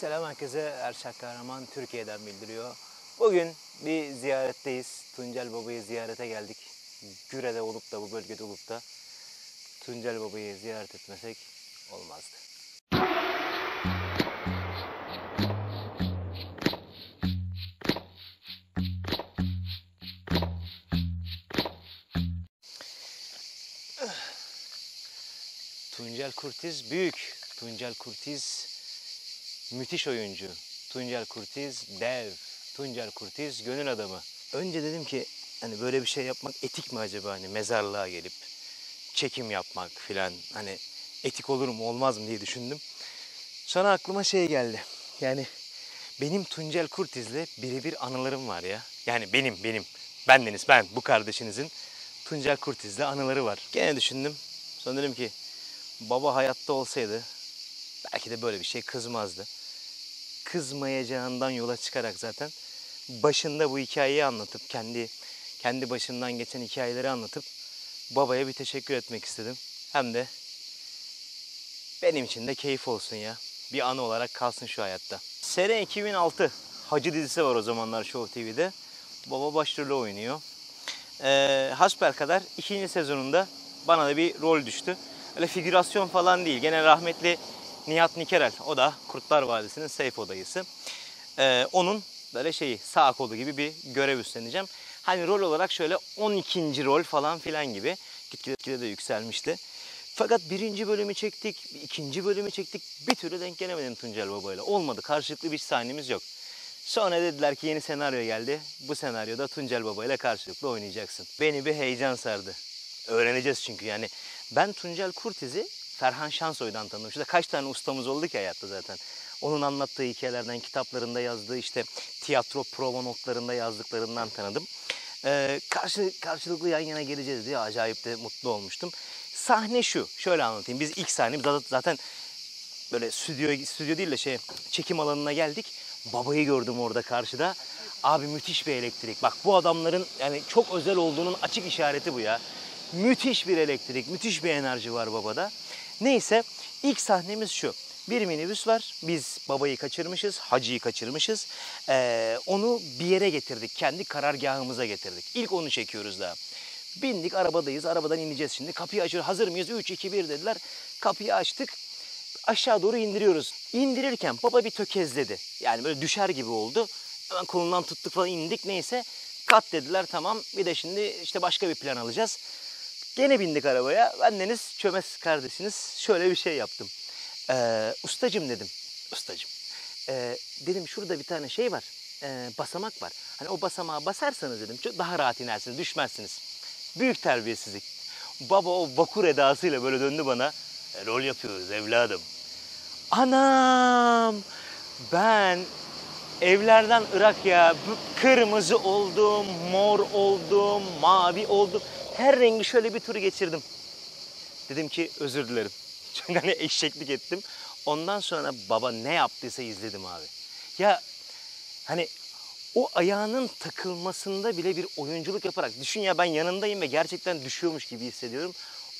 Selam herkese Erşak Kahraman Türkiye'den bildiriyor. Bugün bir ziyaretteyiz. Tuncel Baba'yı ziyarete geldik. Güre'de olup da bu bölgede olup da Tuncel Baba'yı ziyaret etmesek olmazdı. Tuncel Kurtiz büyük. Tuncel Kurtiz müthiş oyuncu. Tuncel Kurtiz dev. Tuncel Kurtiz gönül adamı. Önce dedim ki hani böyle bir şey yapmak etik mi acaba hani mezarlığa gelip çekim yapmak filan hani etik olur mu olmaz mı diye düşündüm. Sonra aklıma şey geldi. Yani benim Tuncel Kurtiz'le birebir anılarım var ya. Yani benim benim bendeniz ben bu kardeşinizin Tuncel Kurtiz'le anıları var. Gene düşündüm. Sonra dedim ki baba hayatta olsaydı belki de böyle bir şey kızmazdı. Kızmayacağından yola çıkarak zaten başında bu hikayeyi anlatıp kendi kendi başından geçen hikayeleri anlatıp babaya bir teşekkür etmek istedim. Hem de benim için de keyif olsun ya. Bir anı olarak kalsın şu hayatta. Sene 2006 Hacı dizisi var o zamanlar Show TV'de. Baba başrolü oynuyor. Ee, hasbel kadar ikinci sezonunda bana da bir rol düştü. Öyle figürasyon falan değil. Gene rahmetli Nihat Nikerel. O da Kurtlar Vadisi'nin Seyfo dayısı. Ee, onun böyle şeyi sağ kolu gibi bir görev üstleneceğim. Hani rol olarak şöyle 12. rol falan filan gibi. Gitgide de yükselmişti. Fakat birinci bölümü çektik, ikinci bölümü çektik. Bir türlü denk gelemedim Tuncel Baba'yla. Olmadı. Karşılıklı bir sahnemiz yok. Sonra dediler ki yeni senaryo geldi. Bu senaryoda Tuncel Baba ile karşılıklı oynayacaksın. Beni bir heyecan sardı. Öğreneceğiz çünkü yani. Ben Tuncel Kurtiz'i Ferhan Şansoy'dan tanıdım. İşte kaç tane ustamız oldu ki hayatta zaten. Onun anlattığı hikayelerden, kitaplarında yazdığı işte tiyatro prova notlarında yazdıklarından tanıdım. Ee, karşı, karşılıklı yan yana geleceğiz diye acayip de mutlu olmuştum. Sahne şu, şöyle anlatayım. Biz ilk sahnemiz zaten böyle stüdyo, stüdyo değil de şey çekim alanına geldik. Babayı gördüm orada karşıda. Abi müthiş bir elektrik. Bak bu adamların yani çok özel olduğunun açık işareti bu ya. Müthiş bir elektrik, müthiş bir enerji var babada. Neyse ilk sahnemiz şu. Bir minibüs var. Biz babayı kaçırmışız, hacıyı kaçırmışız. Ee, onu bir yere getirdik. Kendi karargahımıza getirdik. İlk onu çekiyoruz daha. Bindik arabadayız. Arabadan ineceğiz şimdi. Kapıyı açıyoruz. Hazır mıyız? 3, 2, 1 dediler. Kapıyı açtık. Aşağı doğru indiriyoruz. İndirirken baba bir tökezledi. Yani böyle düşer gibi oldu. Hemen kolundan tuttuk falan indik. Neyse kat dediler tamam. Bir de şimdi işte başka bir plan alacağız. Gene bindik arabaya. Bendeniz çömez kardeşiniz. Şöyle bir şey yaptım. Ee, ustacım dedim. Ustacım. Ee, dedim şurada bir tane şey var. Ee, basamak var. Hani o basamağa basarsanız dedim çok daha rahat inersiniz. Düşmezsiniz. Büyük terbiyesizlik. Baba o vakur edasıyla böyle döndü bana. E, rol yapıyoruz evladım. Anam! Ben evlerden Irak ya kırmızı oldum, mor oldum, mavi oldum. Her rengi şöyle bir turu geçirdim. Dedim ki özür dilerim. Çünkü hani eşeklik ettim. Ondan sonra baba ne yaptıysa izledim abi. Ya hani o ayağının takılmasında bile bir oyunculuk yaparak düşün ya ben yanındayım ve gerçekten düşüyormuş gibi hissediyorum.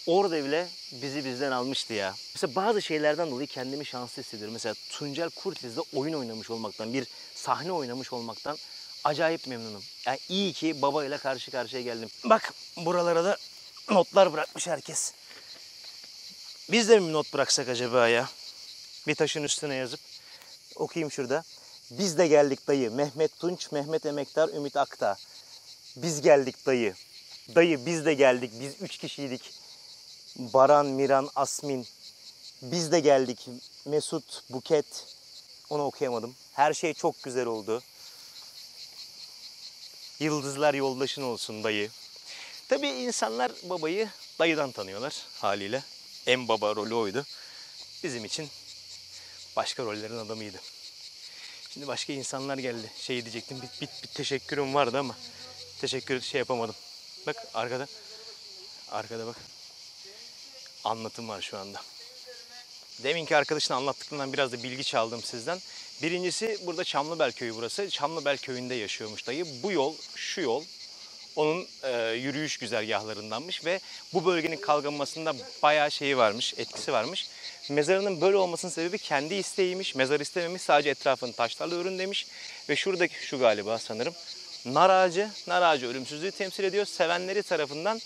Orada bile bizi bizden almıştı ya. Mesela bazı şeylerden dolayı kendimi şanslı hissediyorum. Mesela Tuncel Kurtiz'de oyun oynamış olmaktan, bir sahne oynamış olmaktan acayip memnunum. Yani iyi ki babayla karşı karşıya geldim. Bak buralara da notlar bırakmış herkes. Biz de mi not bıraksak acaba ya? Bir taşın üstüne yazıp okuyayım şurada. Biz de geldik dayı. Mehmet Tunç, Mehmet Emektar, Ümit Akta. Biz geldik dayı. Dayı biz de geldik. Biz üç kişiydik. Baran, Miran, Asmin. Biz de geldik. Mesut, Buket. Onu okuyamadım. Her şey çok güzel oldu. Yıldızlar yoldaşın olsun dayı. Tabii insanlar babayı dayıdan tanıyorlar haliyle. En baba rolü oydu. Bizim için başka rollerin adamıydı. Şimdi başka insanlar geldi. Şey diyecektim, bir, bir, bir teşekkürüm vardı ama teşekkür şey yapamadım. Bak arkada, arkada bak. Anlatım var şu anda. Deminki arkadaşın anlattıklarından biraz da bilgi çaldım sizden. Birincisi burada Çamlıbel köyü burası. Çamlıbel köyünde yaşıyormuş dayı. Bu yol, şu yol onun e, yürüyüş güzergahlarındanmış ve bu bölgenin kalkınmasında bayağı şeyi varmış, etkisi varmış. Mezarının böyle olmasının sebebi kendi isteğiymiş. Mezar istememiş, sadece etrafını taşlarla örün demiş. Ve şuradaki şu galiba sanırım nar ağacı, nar ağacı ölümsüzlüğü temsil ediyor. Sevenleri tarafından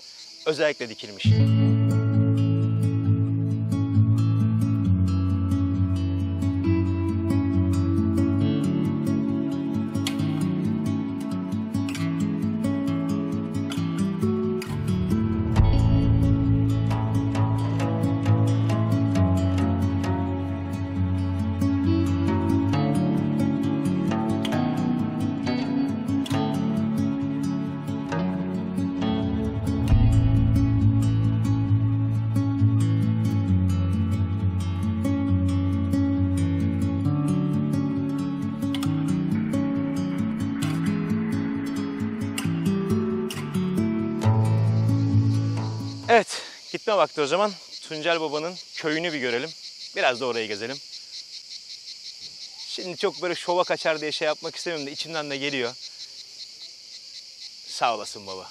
özellikle dikilmiş. Gitme vakti o zaman. Tuncel Baba'nın köyünü bir görelim. Biraz da orayı gezelim. Şimdi çok böyle şova kaçar diye şey yapmak istemiyorum da içimden de geliyor. Sağ olasın baba.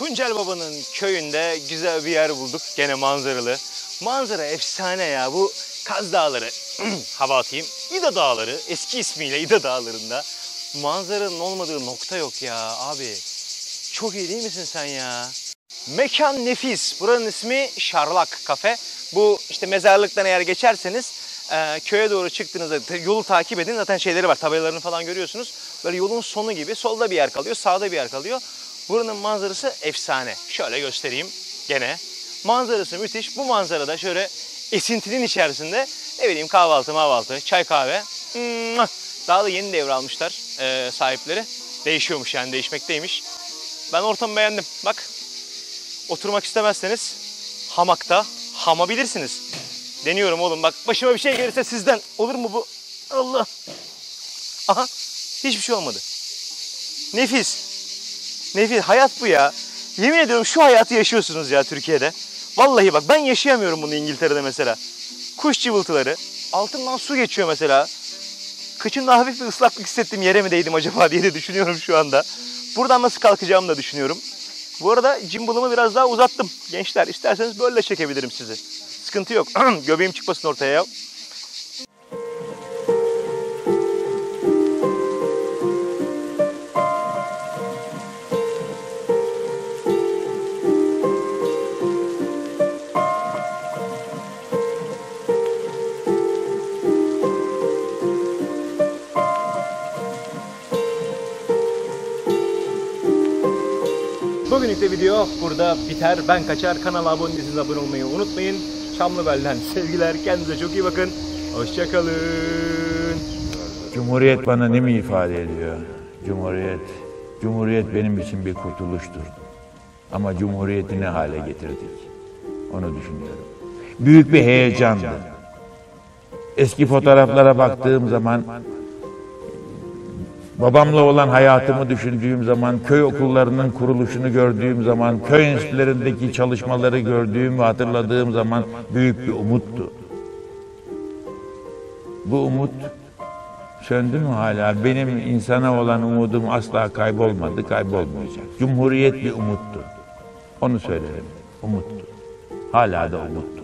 Tuncel Baba'nın köyünde güzel bir yer bulduk. Gene manzaralı. Manzara efsane ya. Bu Kaz Dağları, hava atayım. İda Dağları, eski ismiyle İda Dağları'nda. Manzaranın olmadığı nokta yok ya abi. Çok iyi değil misin sen ya? Mekan nefis. Buranın ismi Şarlak Kafe. Bu işte mezarlıktan eğer geçerseniz e, köye doğru çıktığınızda yolu takip edin. Zaten şeyleri var, tabelalarını falan görüyorsunuz. Böyle yolun sonu gibi solda bir yer kalıyor, sağda bir yer kalıyor. Buranın manzarası efsane. Şöyle göstereyim gene. Manzarası müthiş. Bu manzarada şöyle esintinin içerisinde ne bileyim kahvaltı, mahvaltı, çay kahve. Daha da yeni devralmışlar e, sahipleri. Değişiyormuş yani değişmekteymiş. Ben ortamı beğendim. Bak oturmak istemezseniz hamakta hamabilirsiniz. Deniyorum oğlum bak başıma bir şey gelirse sizden olur mu bu? Allah. Aha hiçbir şey olmadı. Nefis. Nefis. Hayat bu ya. Yemin ediyorum şu hayatı yaşıyorsunuz ya Türkiye'de. Vallahi bak ben yaşayamıyorum bunu İngiltere'de mesela. Kuş cıvıltıları. Altından su geçiyor mesela. Kıçımda hafif bir ıslaklık hissettim yere mi değdim acaba diye de düşünüyorum şu anda. Buradan nasıl kalkacağımı da düşünüyorum. Bu arada cimbalımı biraz daha uzattım. Gençler isterseniz böyle çekebilirim sizi. Sıkıntı yok. Göbeğim çıkmasın ortaya ya. Bugünlük de video burada biter. Ben kaçar. Kanala abone değilseniz abone olmayı unutmayın. Çamlıbel'den sevgiler. Kendinize çok iyi bakın. Hoşçakalın. Cumhuriyet bana ne mi ifade ediyor? Cumhuriyet, Cumhuriyet benim için bir kurtuluştur. Ama Cumhuriyeti ne hale getirdik? Onu düşünüyorum. Büyük bir heyecandı. Eski fotoğraflara baktığım zaman babamla olan hayatımı düşündüğüm zaman, köy okullarının kuruluşunu gördüğüm zaman, köy enstitülerindeki çalışmaları gördüğüm ve hatırladığım zaman büyük bir umuttu. Bu umut söndü mü hala? Benim insana olan umudum asla kaybolmadı, kaybolmayacak. Cumhuriyet bir umuttu. Onu söylerim. Umuttu. Hala da umuttu.